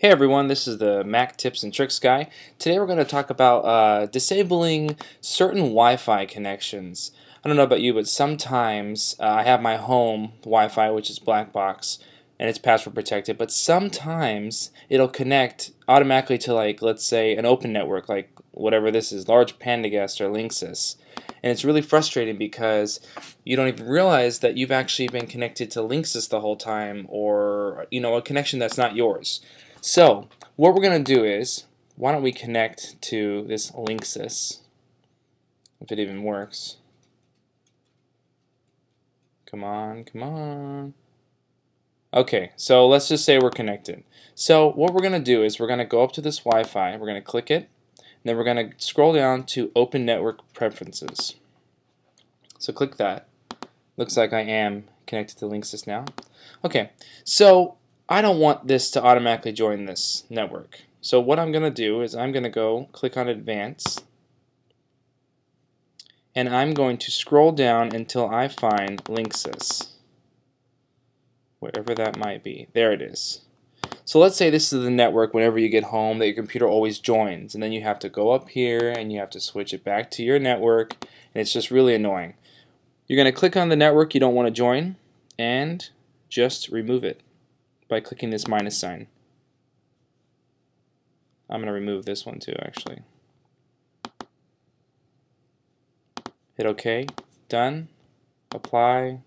Hey everyone, this is the Mac Tips and Tricks guy. Today we're going to talk about uh, disabling certain Wi-Fi connections. I don't know about you, but sometimes uh, I have my home Wi-Fi, which is black box, and it's password protected, but sometimes it'll connect automatically to like, let's say, an open network, like whatever this is, large Pandaguest or Linksys. And it's really frustrating because you don't even realize that you've actually been connected to Linksys the whole time or, you know, a connection that's not yours. So what we're going to do is, why don't we connect to this Linksys, if it even works. Come on, come on. Okay, so let's just say we're connected. So what we're going to do is we're going to go up to this Wi-Fi, we're going to click it, and then we're going to scroll down to Open Network Preferences. So click that. Looks like I am connected to Linksys now. Okay, so I don't want this to automatically join this network. So what I'm going to do is I'm going to go click on Advanced and I'm going to scroll down until I find Linksys wherever that might be. There it is. So let's say this is the network whenever you get home that your computer always joins and then you have to go up here and you have to switch it back to your network and it's just really annoying. You're going to click on the network you don't want to join and just remove it by clicking this minus sign. I'm going to remove this one too actually. Hit OK, done, apply.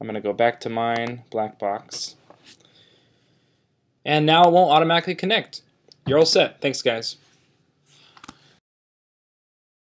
I'm going to go back to mine, black box. And now it won't automatically connect. You're all set. Thanks guys.